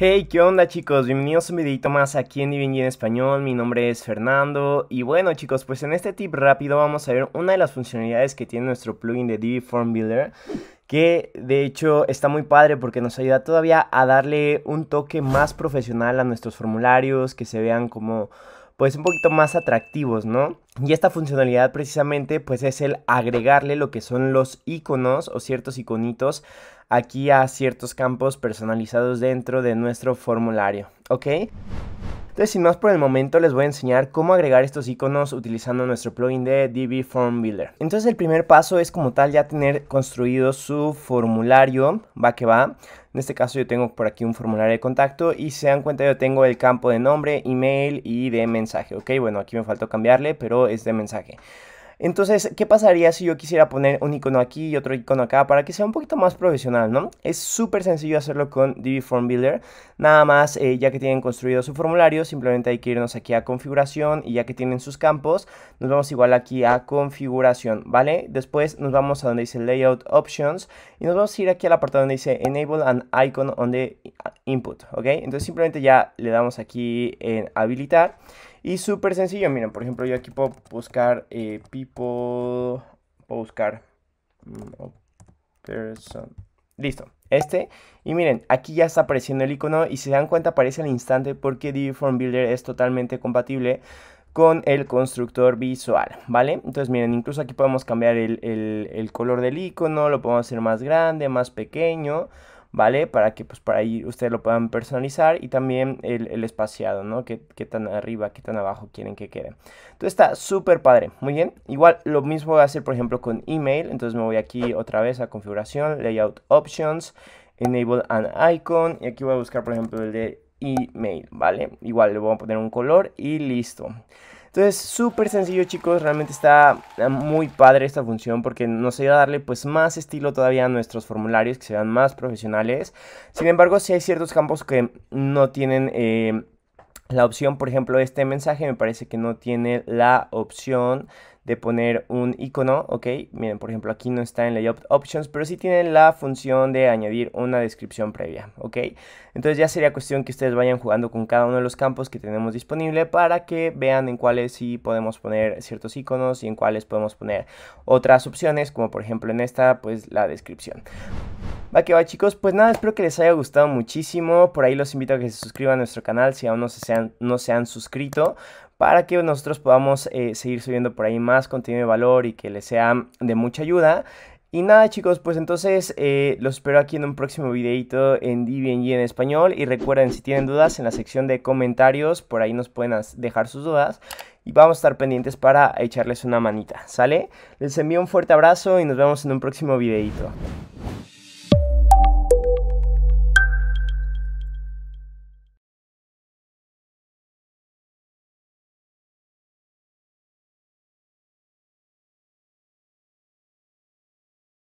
Hey, ¿qué onda chicos? Bienvenidos a un videito más aquí en DBNG en español, mi nombre es Fernando y bueno chicos, pues en este tip rápido vamos a ver una de las funcionalidades que tiene nuestro plugin de DB Form Builder que de hecho está muy padre porque nos ayuda todavía a darle un toque más profesional a nuestros formularios, que se vean como pues un poquito más atractivos, ¿no? Y esta funcionalidad precisamente pues es el agregarle lo que son los iconos o ciertos iconitos aquí a ciertos campos personalizados dentro de nuestro formulario, ¿ok? Entonces, sin más por el momento, les voy a enseñar cómo agregar estos iconos utilizando nuestro plugin de DB Form Builder. Entonces, el primer paso es como tal ya tener construido su formulario, va que va. En este caso yo tengo por aquí un formulario de contacto y se dan cuenta yo tengo el campo de nombre, email y de mensaje, ¿ok? Bueno, aquí me faltó cambiarle, pero es de mensaje. Entonces, ¿qué pasaría si yo quisiera poner un icono aquí y otro icono acá para que sea un poquito más profesional, ¿no? Es súper sencillo hacerlo con DB Form Builder. Nada más, eh, ya que tienen construido su formulario, simplemente hay que irnos aquí a configuración y ya que tienen sus campos, nos vamos igual aquí a configuración, ¿vale? Después nos vamos a donde dice Layout Options y nos vamos a ir aquí al apartado donde dice Enable an Icon on the Input, ¿ok? Entonces simplemente ya le damos aquí en habilitar y súper sencillo, miren, por ejemplo, yo aquí puedo buscar eh, people, puedo buscar mm, person. Listo, este. Y miren, aquí ya está apareciendo el icono y se dan cuenta aparece al instante porque DB Form Builder es totalmente compatible con el constructor visual, ¿vale? Entonces miren, incluso aquí podemos cambiar el, el color del icono, lo podemos hacer más grande, más pequeño ¿vale? Para que pues para ahí ustedes lo puedan personalizar y también el, espaciado, ¿no? ¿Qué, tan arriba, qué tan abajo quieren que quede. Entonces está súper padre, muy bien. Igual lo mismo voy a hacer por ejemplo con email, entonces me voy aquí otra vez a configuración, layout options, enable an icon y aquí voy a buscar por ejemplo el de email, ¿vale? Igual le voy a poner un color y listo. Entonces, súper sencillo chicos, realmente está eh, muy padre esta función porque nos ayuda a darle pues más estilo todavía a nuestros formularios, que sean más profesionales. Sin embargo, si hay ciertos campos que no tienen... Eh, la opción, por ejemplo, este mensaje me parece que no tiene la opción de poner un icono, ok, miren, por ejemplo, aquí no está en Layout Options, pero sí tiene la función de añadir una descripción previa, ok. Entonces ya sería cuestión que ustedes vayan jugando con cada uno de los campos que tenemos disponible para que vean en cuáles sí podemos poner ciertos iconos y en cuáles podemos poner otras opciones, como por ejemplo en esta, pues la descripción. Va que va chicos, pues nada, espero que les haya gustado muchísimo. Por ahí los invito a que se suscriban a nuestro canal si aún no se, han, no se han suscrito. Para que nosotros podamos eh, seguir subiendo por ahí más contenido de valor y que les sea de mucha ayuda. Y nada chicos, pues entonces eh, los espero aquí en un próximo videito en DBNG en español. Y recuerden, si tienen dudas en la sección de comentarios, por ahí nos pueden dejar sus dudas. Y vamos a estar pendientes para echarles una manita, ¿sale? Les envío un fuerte abrazo y nos vemos en un próximo videito.